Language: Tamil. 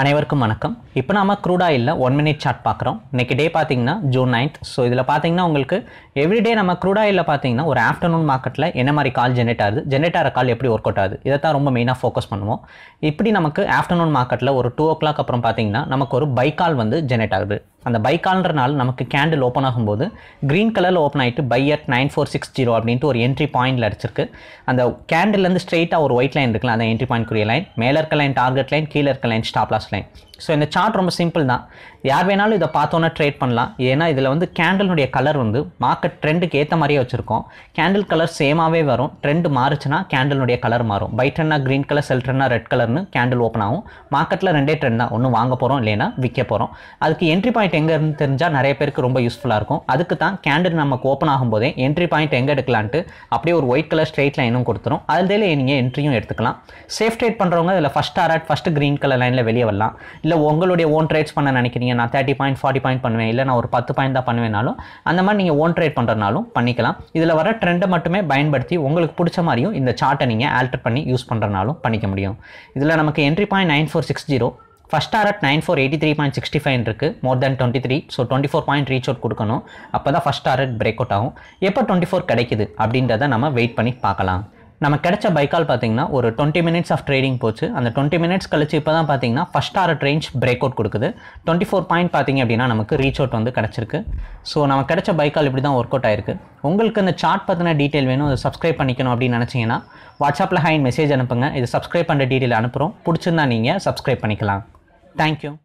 அனைவருக்கும் வணக்கம். இப்போ நாம க்ரூட் ஆயிலில் ஒன் மினிட் சார்ட் பார்க்குறோம். இன்றைக்கி டே பார்த்தீங்கன்னா ஜூன் நைன்த் ஸோ இதில் பார்த்தீங்கன்னா உங்களுக்கு எவ்ரிடே நம்ம க்ரூட் ஆயிலில் பார்த்தீங்கன்னா ஒரு ஆஃப்டர்நூன் மார்க்கெட்டில் என்ன மாதிரி கால் ஜென்ரேட் ஆகுது? ஜென்ரேட் ஆகிற கால் எப்படி ஒர்க் அவுட் ஆகுது? இதை தான் ரொம்ப மெயினாக ஃபோக்கஸ் பண்ணுவோம். இப்படி நமக்கு ஆஃப்டர்நூன் மார்க்கெட்டில் ஒரு டூ ஓ கிளாக் அப்புறம் பார்த்தீங்கன்னா நமக்கு ஒரு பை கால் வந்து ஜென்ரேட் ஆகுது. அந்த பை கால்ன்றனால நமக்கு கேண்டில் ஓப்பன் ஆகும்போது க்ரீன் கலரில் ஓப்பன் ஆகிட்டு buy at nine four six zero அப்படின்ட்டு ஒரு என்ட்ரி பாயிண்டில் அடிச்சிருக்கு. அந்த கேண்டில்லேருந்து ஸ்ட்ரெயிட்டாக ஒரு ஒயிட் லைன் இருக்குல்ல அந்த என்ட்ரி பாயிண்ட் லைன் மேலே இருக்க லைன் டார்கெட் லைன் கீழே இருக்க line stop loss line so இந்த சார்ட் ரொம்ப சிம்பிள் தான். யார் வேணாலும் இதை பார்த்தோன்னே ட்ரேட் பண்ணலாம். ஏன்னா இதில் வந்து கேண்டலுடைய கலர் வந்து மார்க்கெட் ட்ரெண்டுக்கு ஏற்ற மாதிரியே வச்சுருக்கோம். கேண்டில் கலர் சேமாகவே வரும். ட்ரெண்ட் மாறுச்சுன்னா கேண்டலுடைய கலர் மாறும். பை ட்ரெண்டாக க்ரீன் கலர் செல் ரெட் கலர்னு கேண்டில் ஓப்பன் ஆகும். மார்க்கெட்டில் ரெண்டே ட்ரெண்ட் தான். ஒன்று வாங்க போகிறோம் இல்லைன்னா விற்க போகிறோம் அதுக்கு என்ட்ரி பாயிண்ட் பாயிண்ட் எங்கேருந்து தெரிஞ்சால் நிறைய பேருக்கு ரொம்ப யூஸ்ஃபுல்லாக இருக்கும். அதுக்கு தான் கேண்டில் நமக்கு ஓப்பன் ஆகும்போதே என்ட்ரி பாயிண்ட் எங்கே எடுக்கலான்ட்டு அப்படியே ஒரு ஒயிட் கலர் ஸ்ட்ரெயிட் லைனும் கொடுத்துரும். அதில் நீங்கள் என்ட்ரியும் எடுத்துக்கலாம். சேஃப் ட்ரேட் பண்ணுறவங்க இதில் first target first green colour லைனில் வெளியே வரலாம். இல்லை உங்களுடைய ஓன் ட்ரேட்ஸ் பண்ண நினைக்கிறீங்க நான் தேர்ட்டி பாயிண்ட் ஃபார்ட்டி பாயிண்ட் பண்ணுவேன் இல்லை நான் ஒரு பத்து பாயிண்ட் தான் பண்ணுவேனாலும் அந்த மாதிரி நீங்கள் ஓன் ட்ரேட் பண்ணுறனாலும் பண்ணிக்கலாம். இதில் வர ட்ரெண்டை மட்டுமே பயன்படுத்தி உங்களுக்கு பிடிச்ச மாதிரியும் இந்த சார்ட்டை நீங்கள் ஆல்டர் பண்ணி யூஸ் பண்ணுறனாலும் பண்ணிக்க முடியும். இதில் நமக்கு entry point nine four six zero first target nine four eighty three point sixty five இருக்குது more than twenty three so twenty four point reach out கொடுக்கணும். அப்போ தான் ஃபஸ்ட் டாரட் பிரேக் அவுட் ஆகும். எப்போ டுவெண்ட்டி ஃபோர் கிடைக்குது? அப்படின்றத நம்ம வெயிட் பண்ணி பார்க்கலாம். நம்ம கிடைச்ச பைக்கால் பார்த்தீங்கன்னா ஒரு டுவெண்ட்டி மினிட்ஸ் ஆஃப் ட்ரேடிங் போச்சு. அந்த டுவெண்ட்டி மினிட்ஸ் கழிச்சு இப்போ தான் பார்த்தீங்கன்னா first target range break out கொடுக்குது. டுவெண்ட்டி ஃபோர் பாயிண்ட் பார்த்தீங்க அப்படின்னா நமக்கு ரீச் அவுட் வந்து கிடச்சிருக்கு. ஸோ நம்ம கிடைச்ச பைக்கால் இப்படி தான் ஒர்க் அவுட் ஆயிருக்கு. உங்களுக்கு இந்த சார்ட் பற்றின டீட்டெயில் வேணும். அதை சப்ஸ்கிரைப் பண்ணிக்கணும் அப்படின்னு நினச்சிங்கன்னா வாட்ஸ்அப்பில் ஹைன் மெசேஜ் அனுப்புங்க. இது சப்ஸ்கிரைப் பண்ணுற டீட்டெயில் அனுப்புகிறோம் பிடிச்சிருந்தா நீங்கள் சப்ஸ்கிரைப் பண்ணிக்கலாம். Thank you.